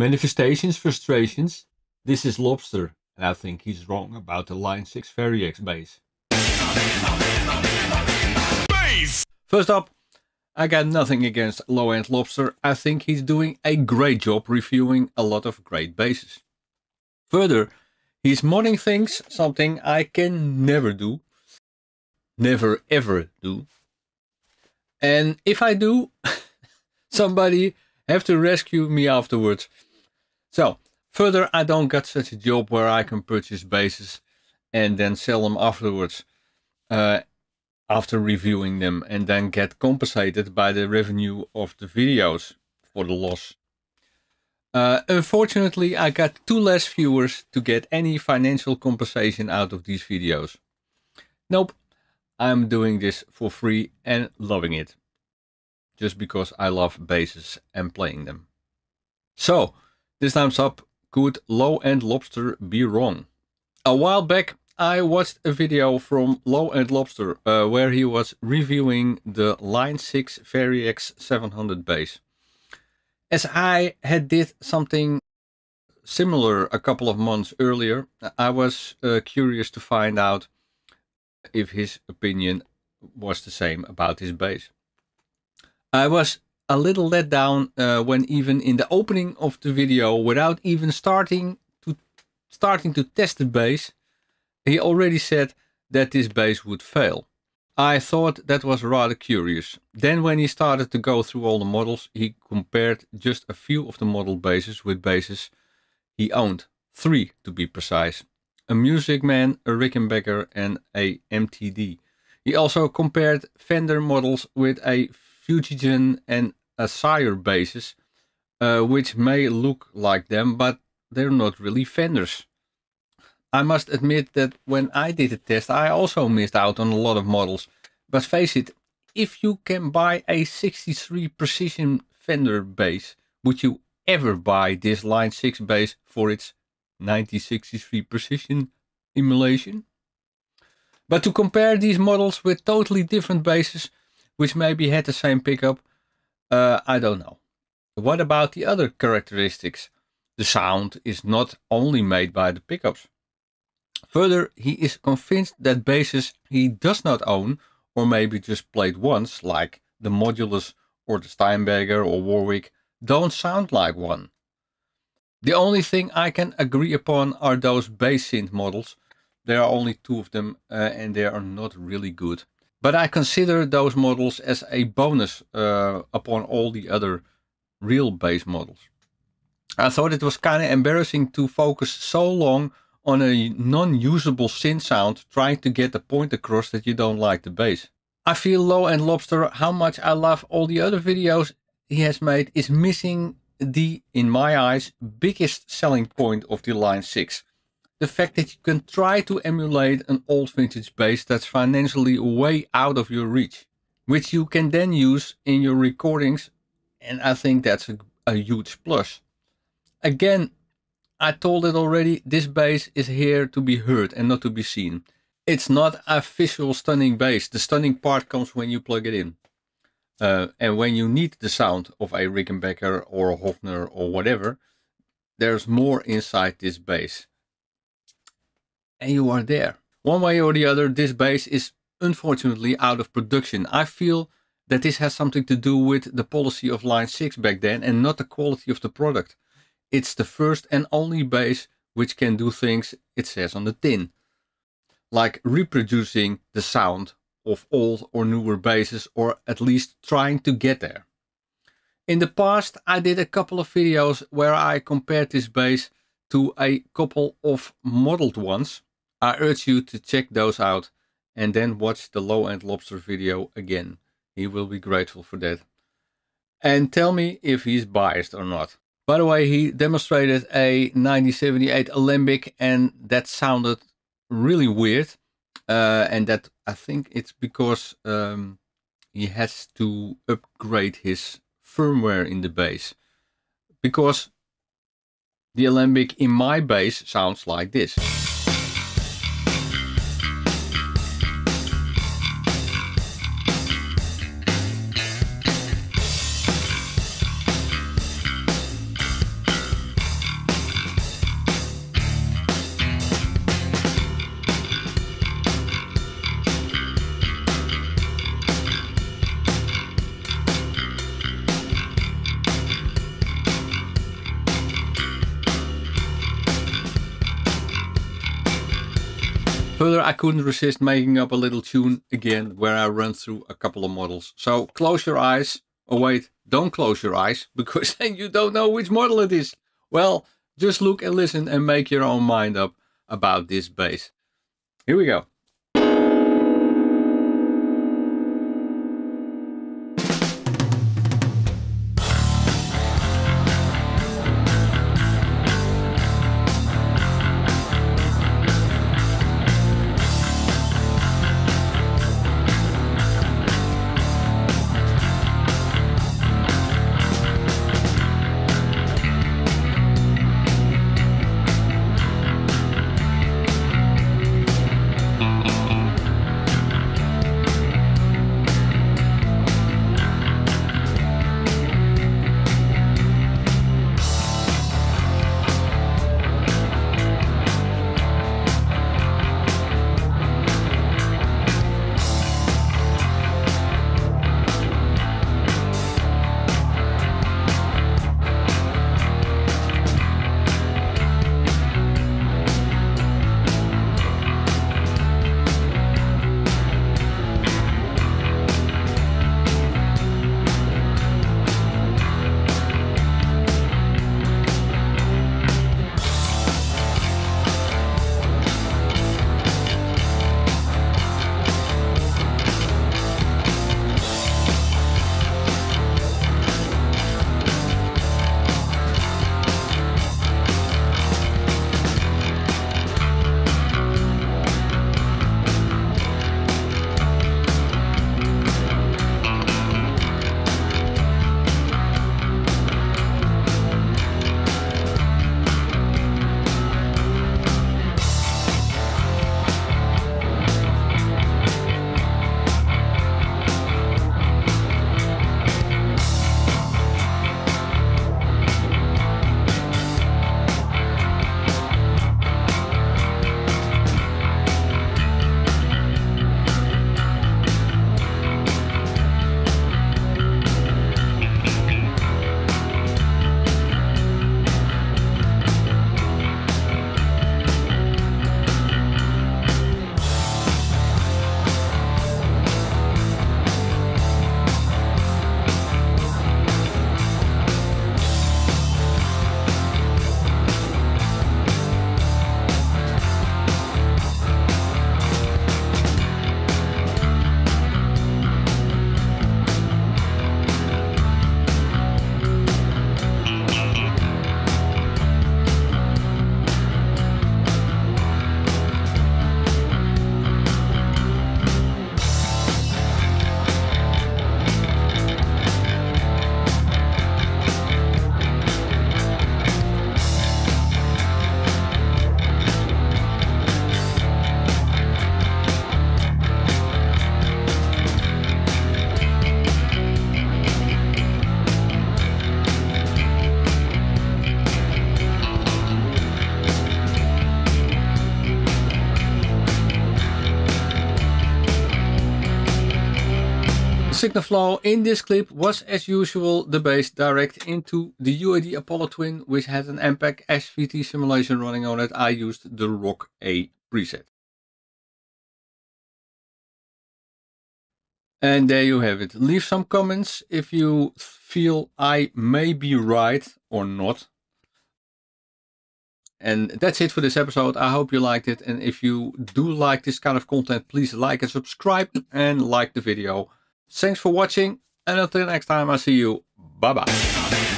Manifestations, frustrations. This is Lobster, and I think he's wrong about the Line 6 Variax bass. First up, I got nothing against Low End Lobster. I think he's doing a great job reviewing a lot of great basses. Further, he's modding things, something I can never do. Never ever do. And if I do, somebody have to rescue me afterwards. So, further, I don't got such a job where I can purchase basses and then sell them afterwards. Uh, after reviewing them and then get compensated by the revenue of the videos for the loss. Uh, unfortunately, I got two less viewers to get any financial compensation out of these videos. Nope, I'm doing this for free and loving it. Just because I love basses and playing them. So, this time's up. Could low-end lobster be wrong? A while back, I watched a video from Low End Lobster uh, where he was reviewing the Line 6 Variax 700 bass. As I had did something similar a couple of months earlier, I was uh, curious to find out if his opinion was the same about his bass. I was a little let down uh, when even in the opening of the video, without even starting to starting to test the bass, he already said that this bass would fail. I thought that was rather curious. Then when he started to go through all the models, he compared just a few of the model basses with basses he owned. Three to be precise. A Music Man, a Rickenbacker and a MTD. He also compared Fender models with a Fujigen and a Sire basses, uh, which may look like them, but they're not really Fenders. I must admit that when I did the test, I also missed out on a lot of models. But face it, if you can buy a 63 precision Fender bass, would you ever buy this Line 6 bass for its 1963 precision emulation? But to compare these models with totally different basses, which maybe had the same pickup, uh, I don't know. What about the other characteristics? The sound is not only made by the pickups. Further, he is convinced that basses he does not own, or maybe just played once, like the Modulus or the Steinberger or Warwick, don't sound like one. The only thing I can agree upon are those bass synth models. There are only two of them uh, and they are not really good. But I consider those models as a bonus uh, upon all the other real bass models. I thought it was kind of embarrassing to focus so long on a non-usable synth sound trying to get the point across that you don't like the bass. I feel Low End Lobster, how much I love all the other videos he has made, is missing the, in my eyes, biggest selling point of the Line 6. The fact that you can try to emulate an old vintage bass that's financially way out of your reach, which you can then use in your recordings, and I think that's a, a huge plus. Again, I told it already, this bass is here to be heard and not to be seen. It's not a visual stunning bass. The stunning part comes when you plug it in. Uh, and when you need the sound of a Rickenbacker or a Hofner or whatever, there's more inside this bass. And you are there. One way or the other, this bass is unfortunately out of production. I feel that this has something to do with the policy of Line 6 back then and not the quality of the product. It's the first and only bass which can do things it says on the tin. Like reproducing the sound of old or newer basses or at least trying to get there. In the past I did a couple of videos where I compared this bass to a couple of modeled ones. I urge you to check those out and then watch the low end lobster video again. He will be grateful for that. And tell me if he's biased or not. By the way, he demonstrated a 1978 Alembic and that sounded really weird. Uh, and that I think it's because um, he has to upgrade his firmware in the bass. Because the Alembic in my bass sounds like this. Further, I couldn't resist making up a little tune again where I run through a couple of models. So close your eyes. Oh wait, don't close your eyes because then you don't know which model it is. Well, just look and listen and make your own mind up about this bass. Here we go. Signal flow in this clip was as usual the bass direct into the UAD Apollo Twin which had an Ampeg SVT simulation running on it. I used the Rock A preset. And there you have it. Leave some comments if you feel I may be right or not. And that's it for this episode. I hope you liked it. And if you do like this kind of content, please like and subscribe and like the video. Thanks for watching and until next time I see you. Bye bye.